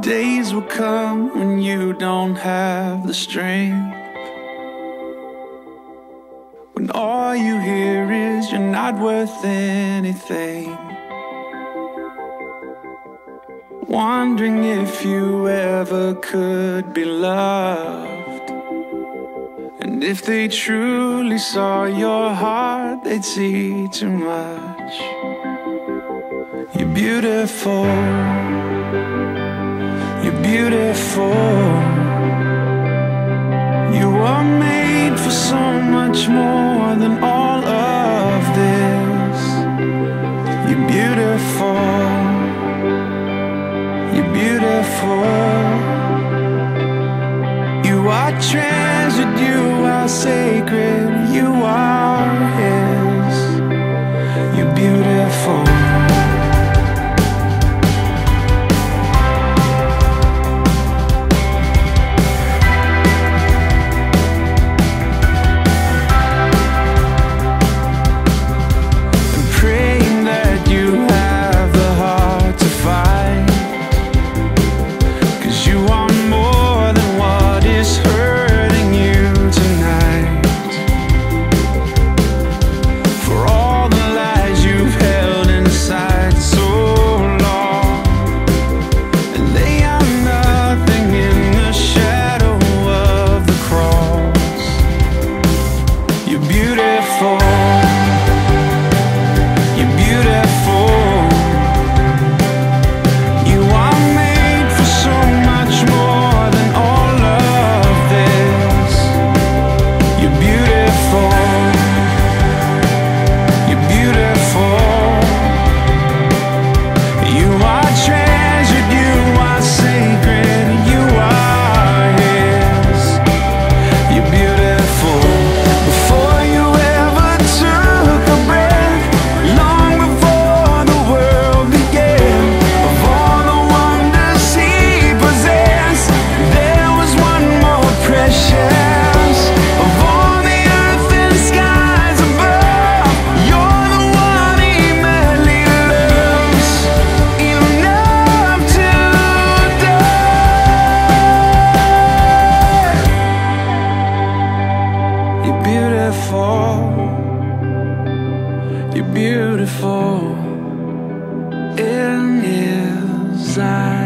days will come when you don't have the strength. When all you hear is you're not worth anything. Wondering if you ever could be loved. And if they truly saw your heart, they'd see too much. You're beautiful beautiful. You are made for so much more than all of this. You're beautiful. You're beautiful. You are treasured, you are sacred You are His. You're beautiful. you're beautiful. beautiful in his eyes.